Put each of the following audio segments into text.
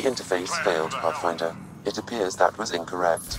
The interface failed, Pathfinder. It appears that was incorrect.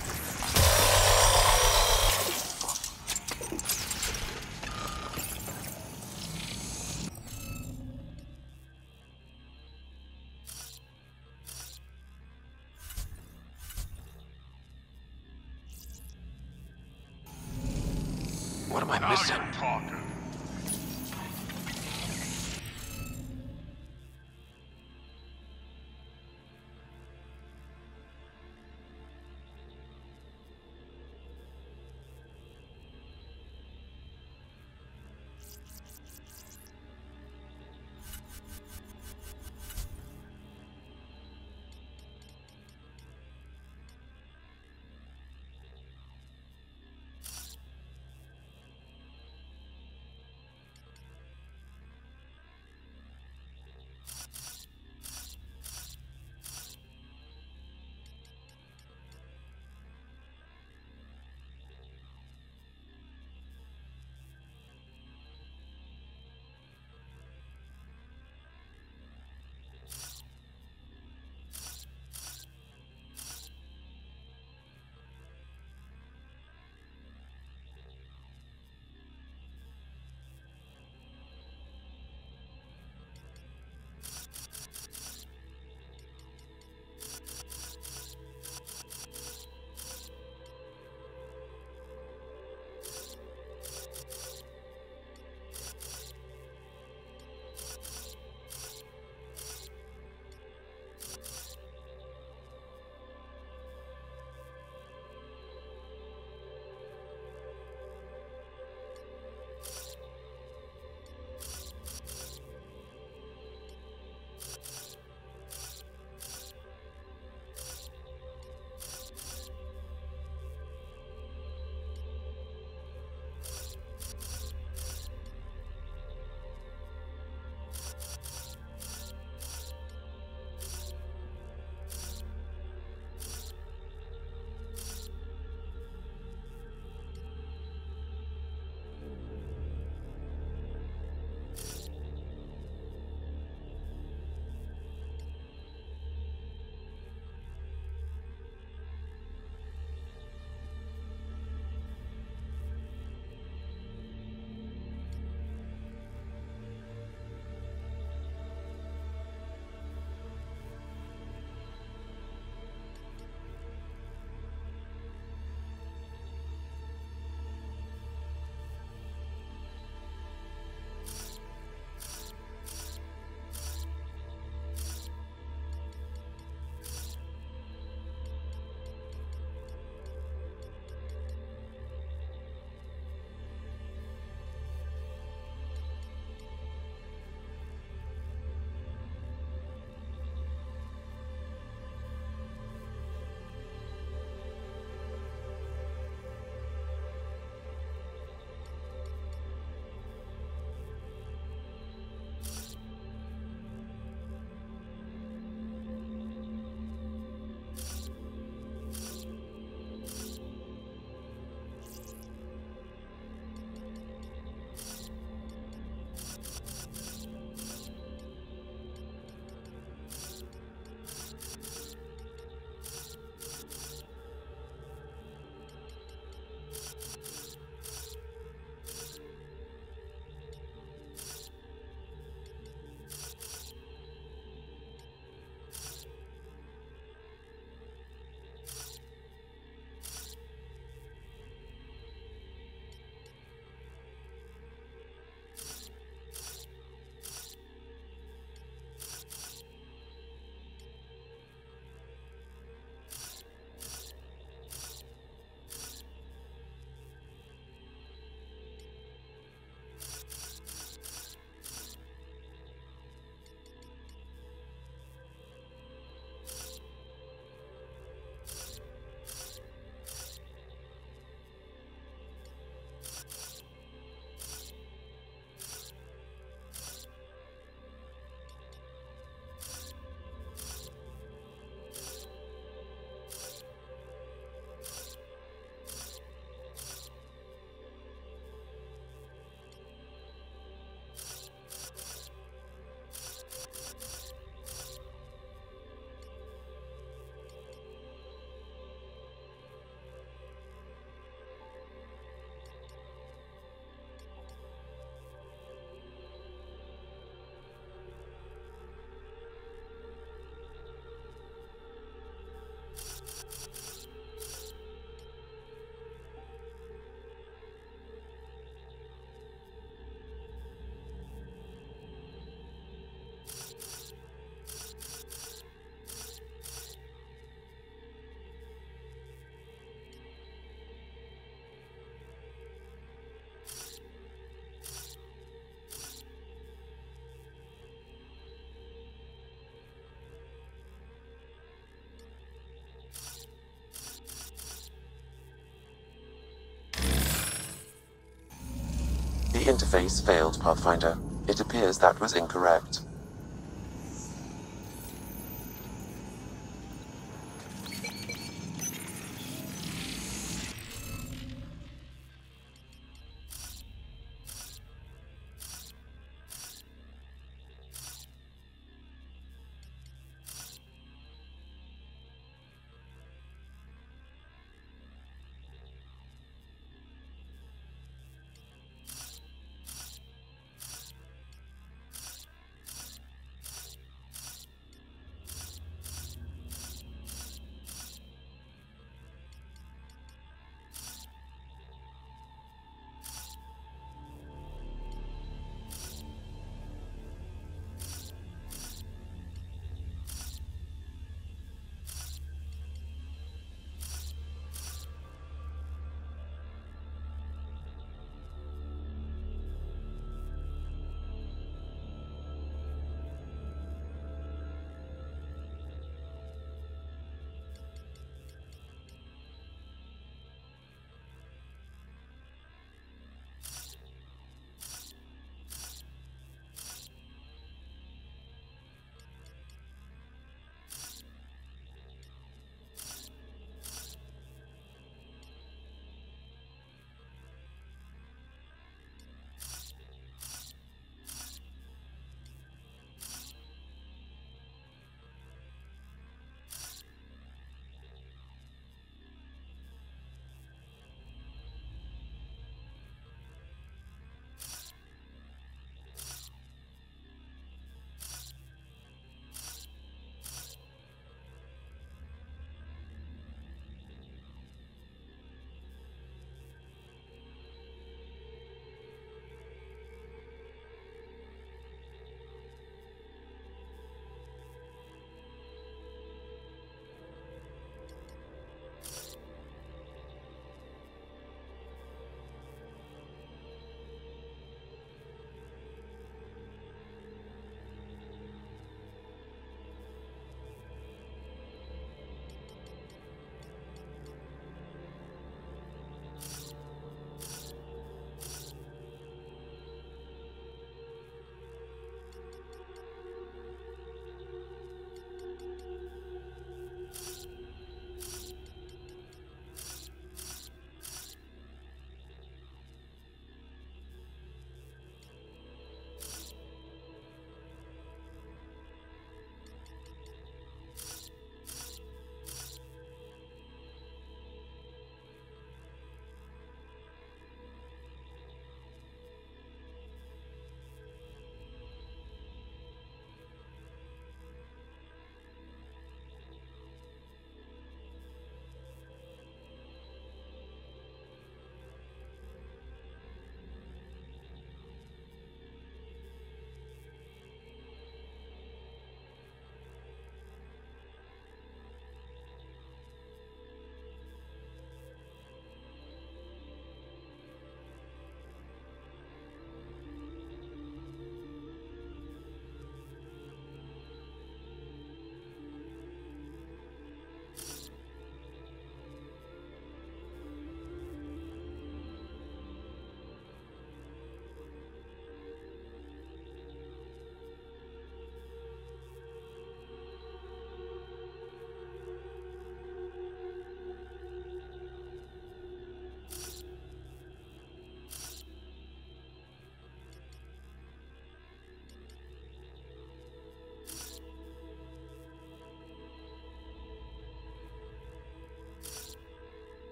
Interface failed, Pathfinder. It appears that was incorrect.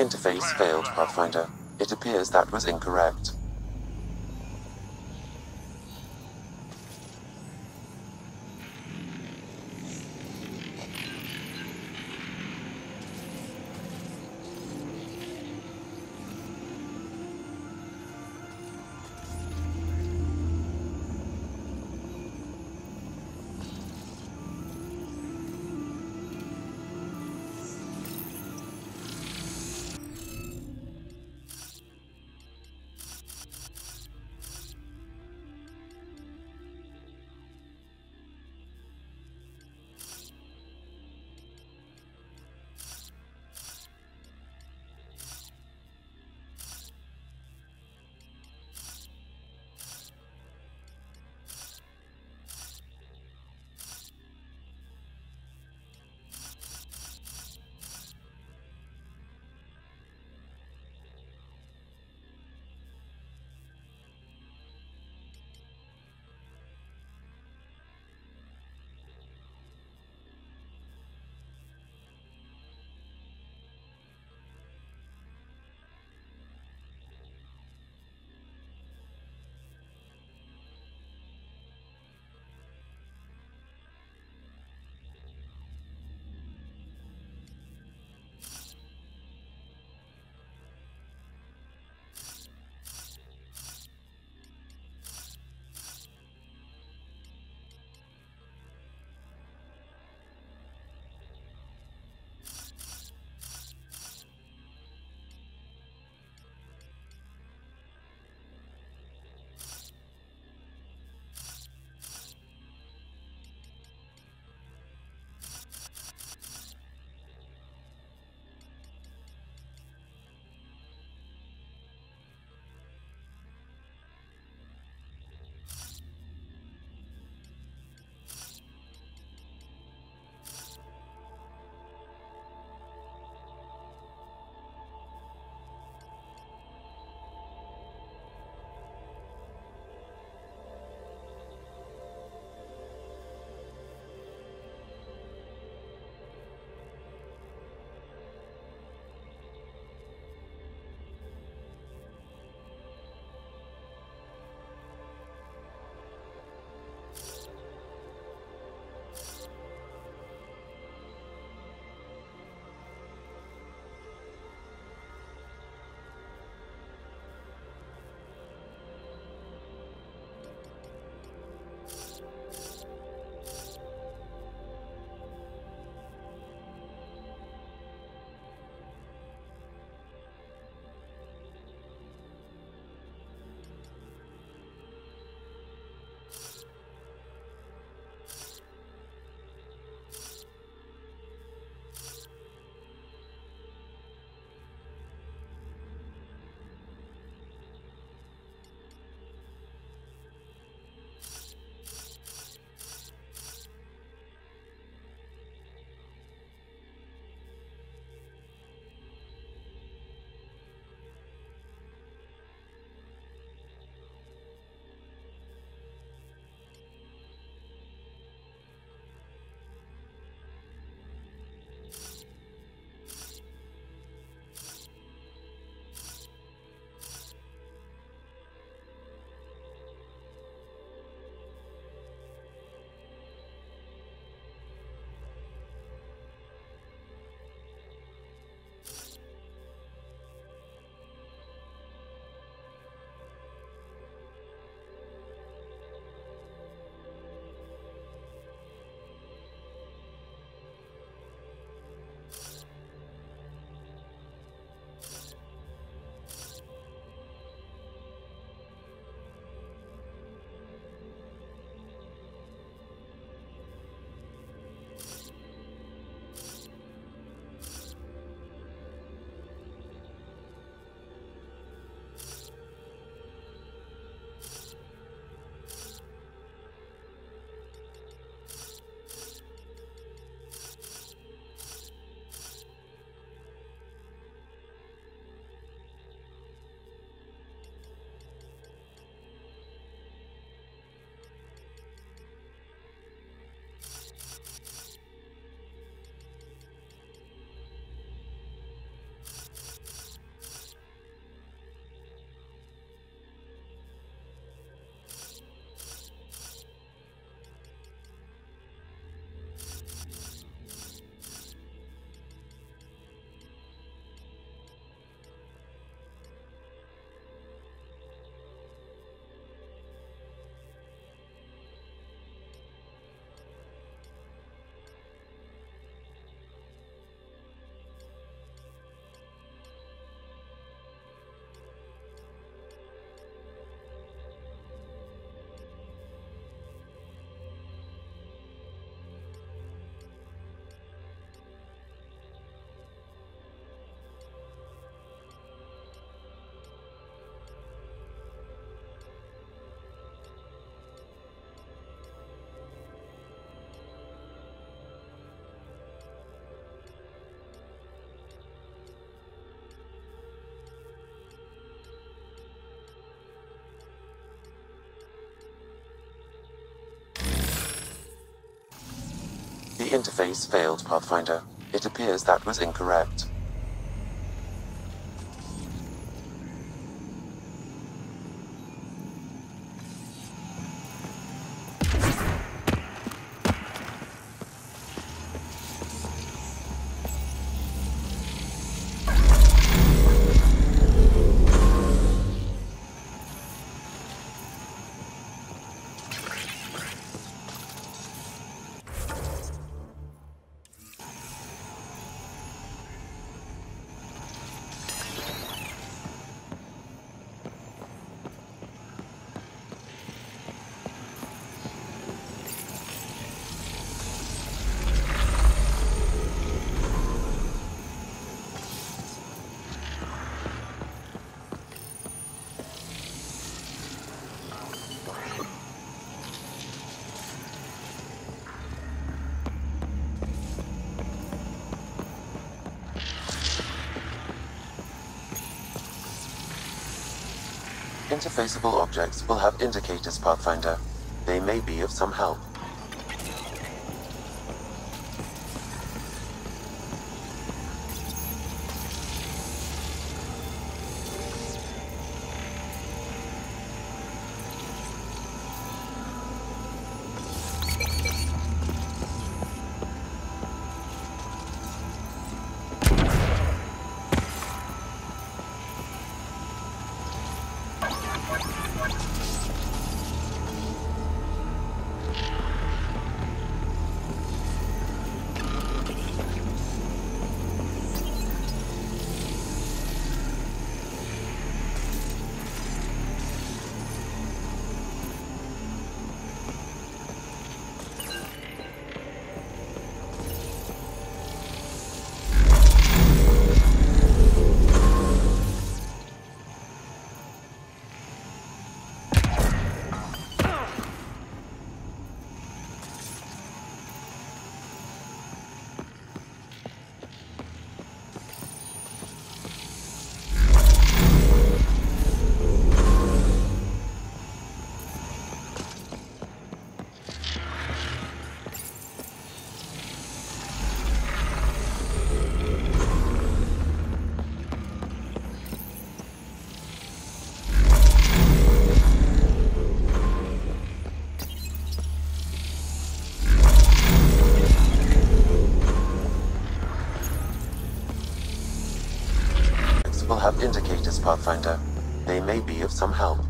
Interface failed, Pathfinder. It appears that was incorrect. Interface failed, Pathfinder. It appears that was incorrect. Interfaceable objects will have indicators, Pathfinder. They may be of some help. Pathfinder. They may be of some help.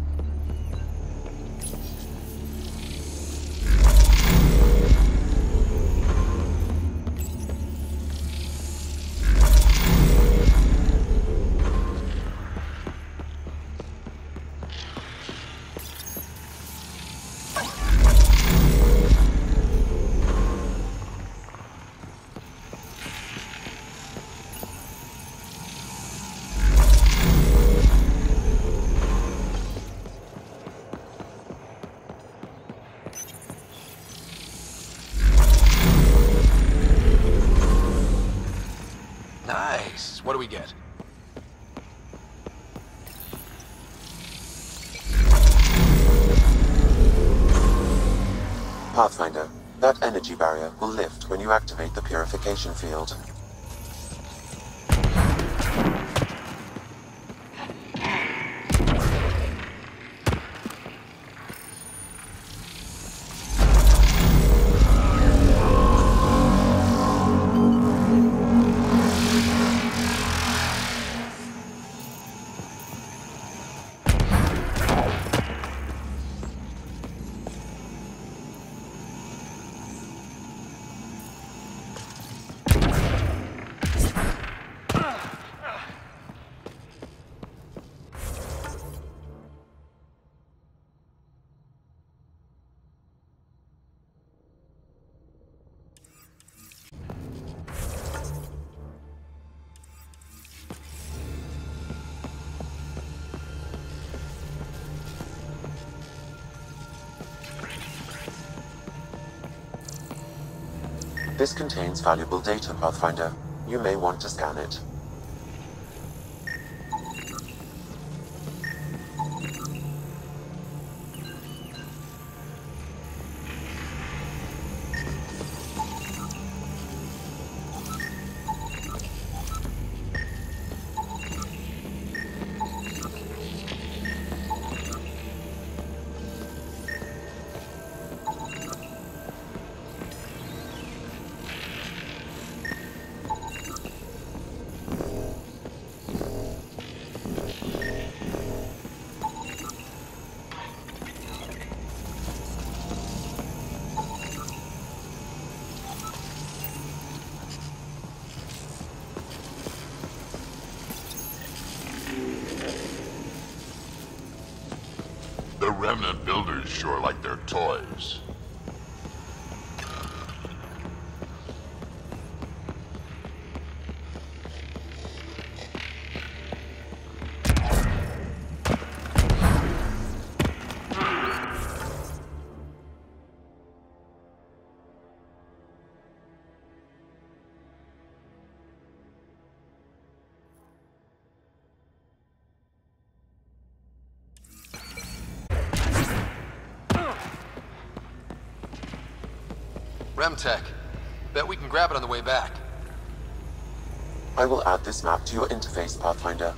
Barrier will lift when you activate the purification field. This contains valuable data, Pathfinder. You may want to scan it. Remtech. Bet we can grab it on the way back. I will add this map to your interface, Pathfinder.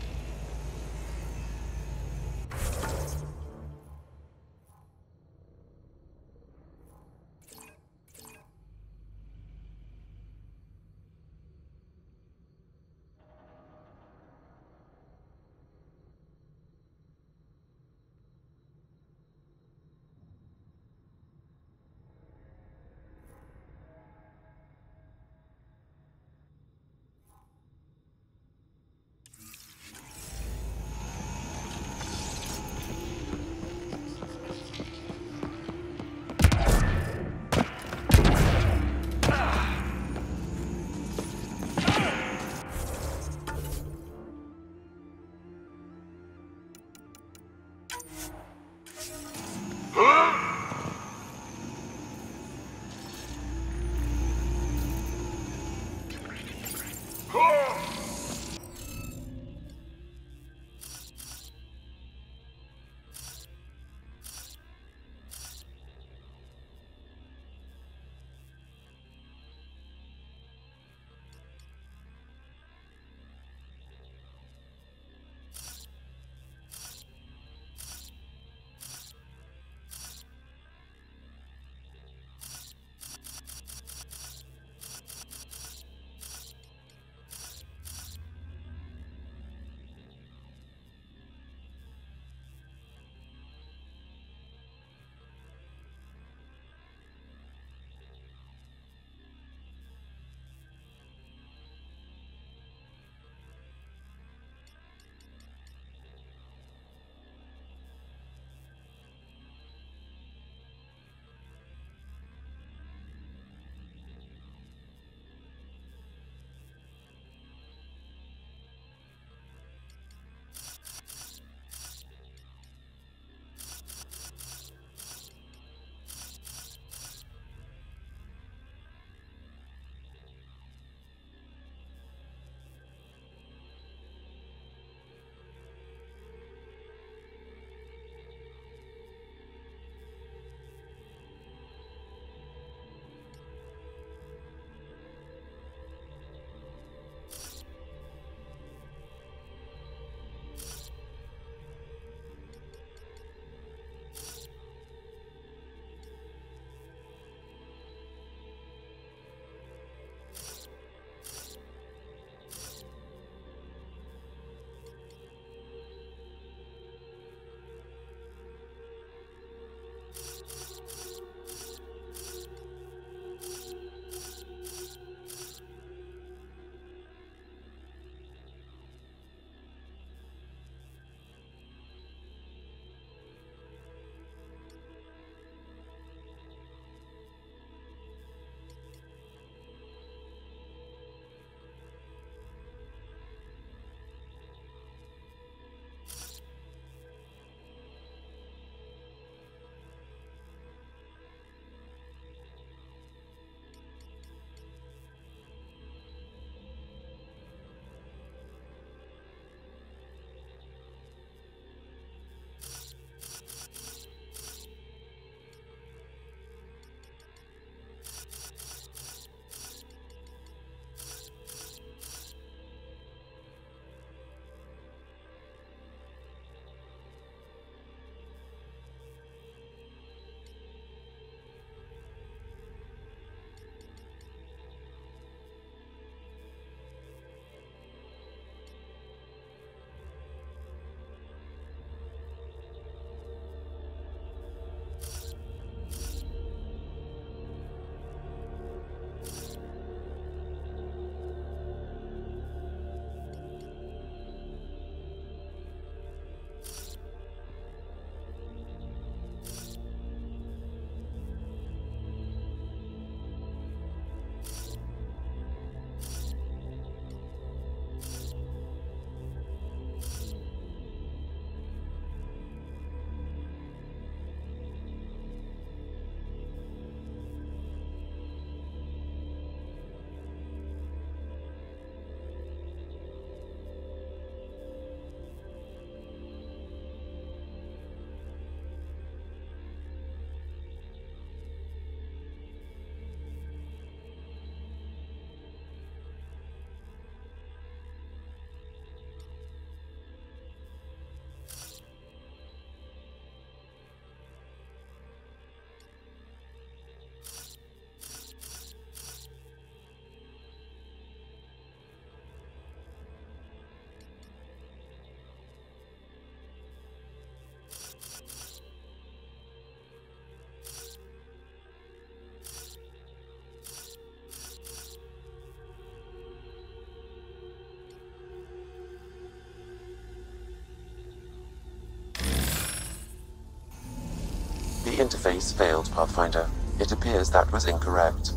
The interface failed, Pathfinder. It appears that was incorrect.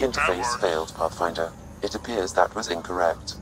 Interface failed, Pathfinder. It appears that was incorrect.